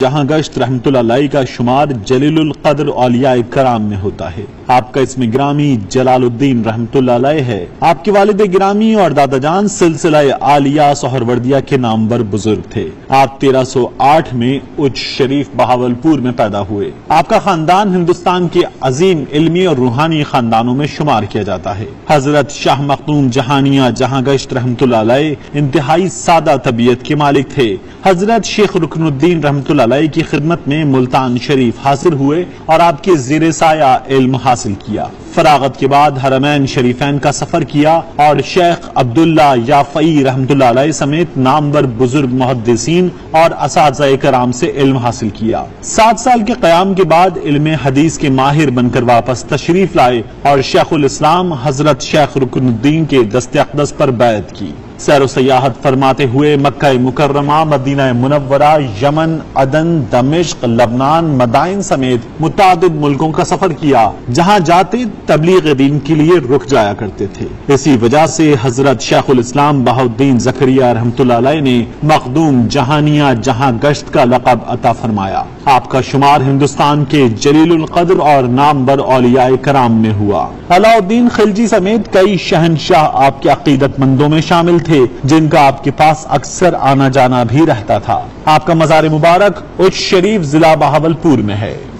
जहाँ गश्त रहमतुल्लाई का शुमार जलीलुल कद्र औलिया कराम में होता है। आपका इसमें ग्रामी जलालुद्दीन रहमतुल्लाह है। आपके वालिद गिरामी और दादा जान सिलसिला आलिया सोहरवर्दिया के नामवर बुज़ुर्ग थे। आप 1308 में उच्च शरीफ बहावलपुर में पैदा हुए। आपका खानदान हिंदुस्तान के अजीम इल्मी और रूहानी खानदानों में शुमार किया जाता है। हज़रत शाह मखदूम जहानिया जहाँ गश्त रहमतुल्लाह इंतहाई सादा तबीयत के मालिक थे। हज़रत शेख रुकनुद्दीन रहमतुल्लाह की खिदमत में मुल्तान शरीफ हासिल हुए और आपके जेर साया हासिल किया। फरागत के बाद हरमैन शरीफैन का सफ़र किया और शेख अब्दुल्ला याफई रहमतुल्लाह समेत नामवर बुज़ुर्ग मुहदसिन और इस कराम से इल्म हासिल किया। सात साल के क्याम के बाद इल्म हदीस के माहिर बनकर वापस तशरीफ़ लाए और शेखुल इस्लाम हज़रत शेख रुकनुद्दीन के दस्त अकदस पर बैत की। सैर सयाहत फरमाते हुए मक्का मुकर्रमा, मदीना मुनवरा यमन, अदन, दमिश्क, लबनान, मदाइन समेत मुताद मुल्कों का सफ़र किया, जहाँ जाते तबलीग दीन के लिए रुक जाया करते थे। इसी वजह से हज़रत शेखुल इस्लाम बहाउद्दीन जकरिया रहमत ने मखदूम जहानिया जहाँ गश्त का लकब अता फरमाया। आपका शुमार हिंदुस्तान के जलील कद्र और नामबर औलिया कराम में हुआ। अलाउद्दीन खिलजी समेत कई शहनशाह आपके अकीदतमंदों में शामिल थे, जिनका आपके पास अक्सर आना जाना भी रहता था। आपका मजार मुबारक उच्च शरीफ जिला बहावलपुर में है।